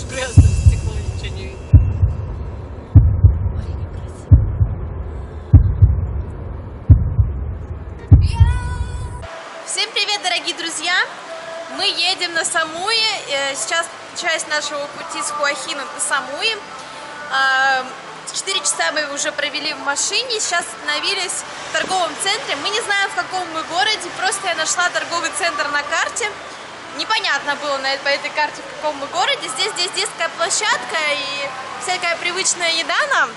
Уж грязное стекло, ничего не видно. Всем привет, дорогие друзья! Мы едем на Самуи. Э, Сейчас часть нашего пути с Хуахина до Самуи. А, Четыре часа мы уже провели в машине. Сейчас остановились в торговом центре. Мы не знаем, в каком мы городе. Просто я нашла торговый центр на карте. Непонятно было на, по этой карте, в каком мы городе. Здесь, здесь детская площадка и всякая привычная еда нам.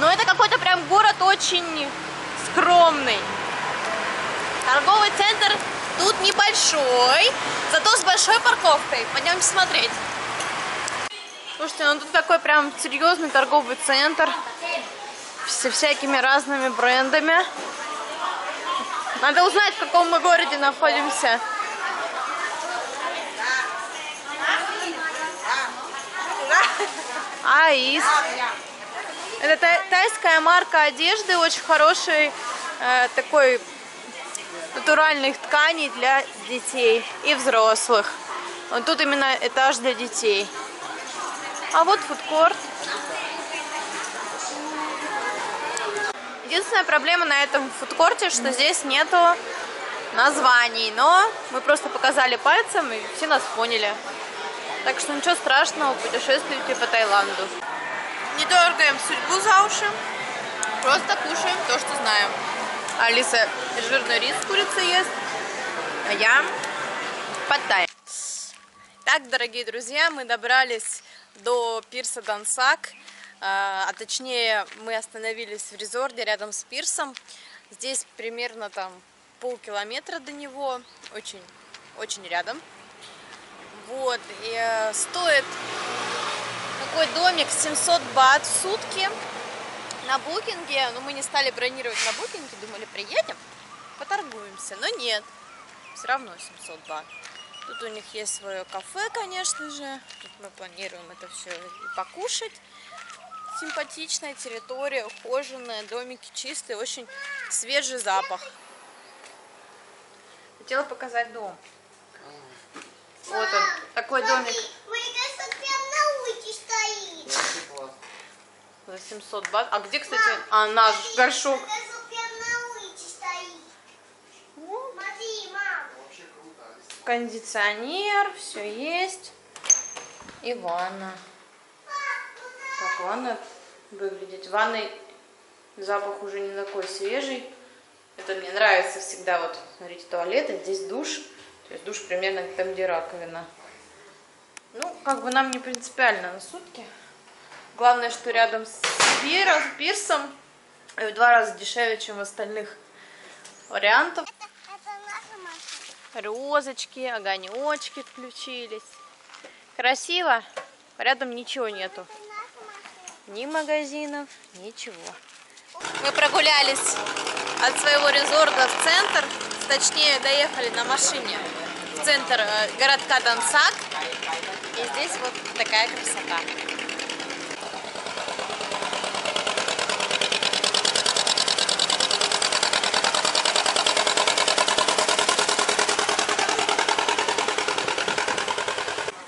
Но это какой-то прям город очень скромный. Торговый центр тут небольшой, зато с большой парковкой. Пойдемте смотреть. Слушайте, ну тут такой прям серьезный торговый центр со всякими разными брендами. Надо узнать, в каком мы городе находимся. Аис. Это тай- тайская марка одежды, очень хороший э, такой натуральных тканей для детей и взрослых. Вот тут именно этаж для детей. А вот фудкорт. Единственная проблема на этом фудкорте, что здесь нету названий, но мы просто показали пальцем и все нас поняли. Так что ничего страшного, путешествуйте по Таиланду. Не дергаем судьбу за уши, просто кушаем то, что знаем. Алиса жирный рис с курицей ест, а я подтай. Так, дорогие друзья, мы добрались до пирса Дансак, а, а точнее мы остановились в резорте рядом с пирсом. Здесь примерно там полкилометра до него, очень, очень рядом. Вот, и э, стоит такой домик 700 бат в сутки на букинге. Но мы не стали бронировать на букинге, думали приедем, поторгуемся. Но нет, все равно 700 бат. Тут у них есть свое кафе, конечно же. Тут мы планируем это все покушать. Симпатичная территория, ухоженная, домики чистые, очень свежий запах. Хотела показать дом. Вот он, такой домик Мне кажется, прям на улице стоит. за 700 бат. А где, кстати, а, наш горшок? Смотри, мам. Кондиционер, все есть. И ванна. Так, ванна выглядит. В ванной запах уже не такой свежий. Это мне нравится всегда. Вот, смотрите, туалет, а здесь душ. То есть душ примерно там, где раковина. Ну, как бы нам не принципиально на сутки. Главное, что рядом с пирсом и в два раза дешевле, чем в остальных вариантов. Розочки, огонечки включились. Красиво. Рядом ничего нету. Ни магазинов, ничего. Мы прогулялись от своего резорта в центр. Точнее, доехали на машине в центр э, городка Дансак. И здесь вот такая красота.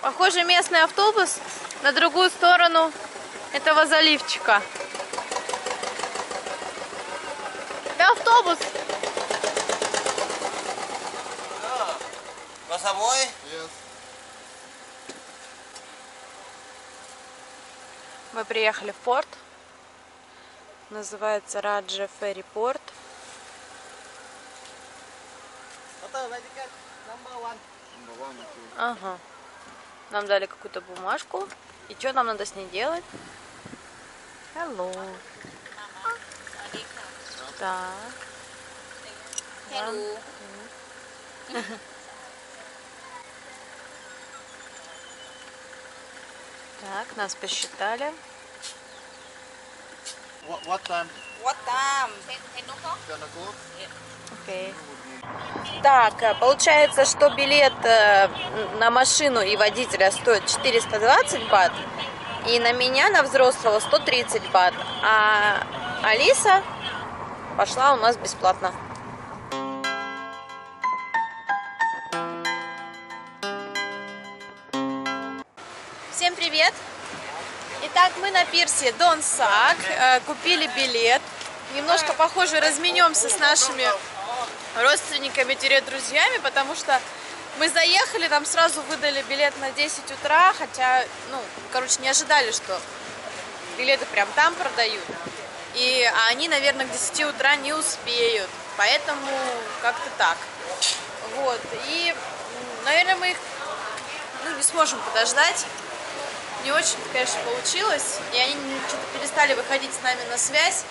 Похоже, местный автобус на другую сторону этого заливчика. Это автобус. Sao muối? Мы приехали в порт. Называется Раджа Ферри Порт. Ага. Нам дали какую-то бумажку. И что нам надо с ней делать? Hello. Так. Hello. Так, нас посчитали. What, what time? What time? Ten o'clock? Окей. Так, э, получается, что билет э, на машину и водителя стоит 420 бат, и на меня, на взрослого, 130 бат, а Алиса пошла у нас бесплатно. Всем привет! Итак, мы на пирсе Дон Сак, э, купили билет. Немножко, похоже, разменемся с нашими родственниками-друзьями, потому что мы заехали, там сразу выдали билет на 10 утра, хотя, ну, короче, не ожидали, что билеты прям там продают. И а они, наверное, к 10 утра не успеют, поэтому как-то так. Вот, и, наверное, мы их ну, не сможем подождать. Не очень, конечно, получилось. И они что-то перестали выходить с нами на связь.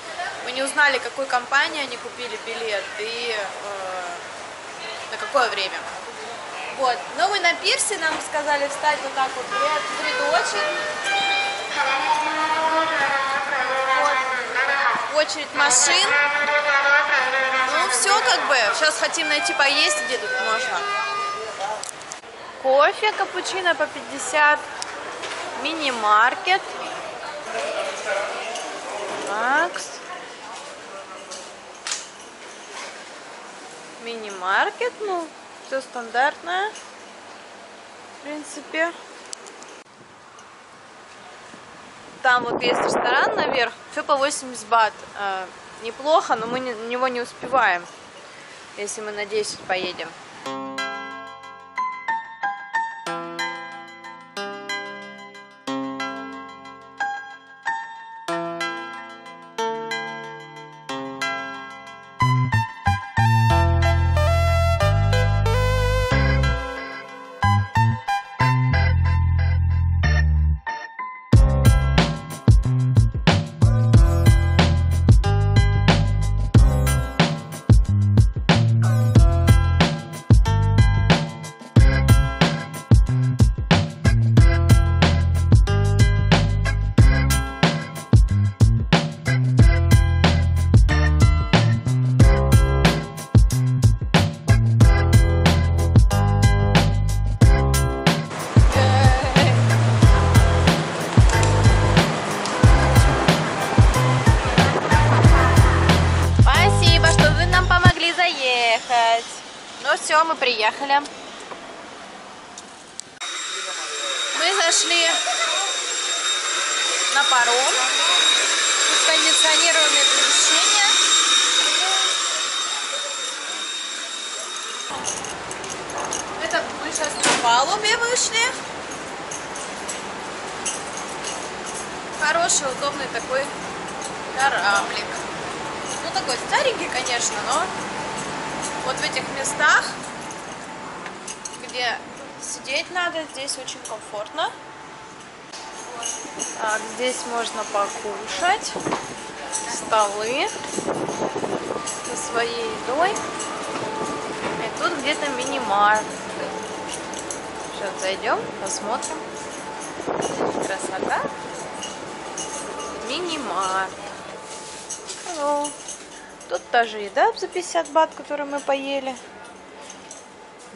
Мы не узнали, какой компании они купили билет и э, на какое время. Вот. Но мы на пирсе, нам сказали встать вот так вот в рядочек. Вот. Очередь машин. Ну, все как бы. Сейчас хотим найти поесть, где тут можно. Кофе капучино по 50. Мини-маркет. Макс. Мини-маркет, ну, все стандартное. В принципе. Там вот есть ресторан наверх, все по 80 бат. Э, неплохо, но мы на него не успеваем, если мы на 10 поедем. Мы приехали. Мы зашли на паром. Тут кондиционированное помещение. Это мы сейчас на палубе вышли. Хороший, удобный такой кораблик. Ну, такой старенький, конечно, но вот в этих местах, где сидеть надо, здесь очень комфортно. Так, здесь можно покушать. Столы со своей едой. И тут где-то мини-маркет. Сейчас зайдем, посмотрим. Красота. Мини-маркет. Hello. Тут та же еда за 50 бат, которую мы поели.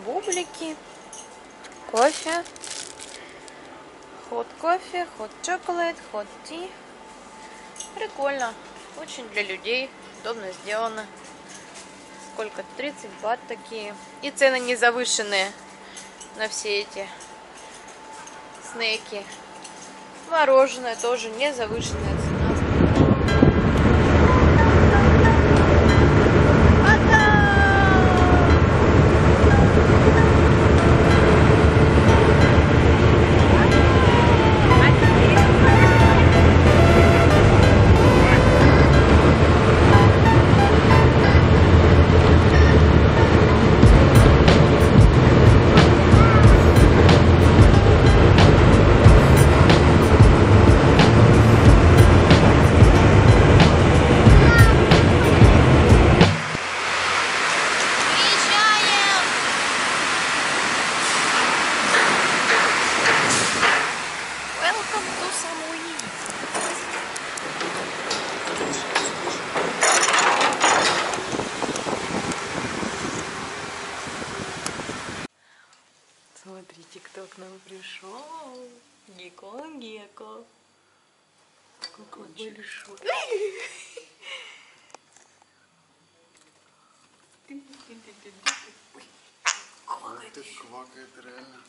Бублики. Кофе. Хот кофе, хот чоколад, хот ти. Прикольно. Очень для людей. Удобно сделано. Сколько? 30 бат такие. И цены не завышенные на все эти снеки. Мороженое тоже не завышенная Смотрите, кто к нам пришел. Геко, Геко. Какой большой. Это квакает реально.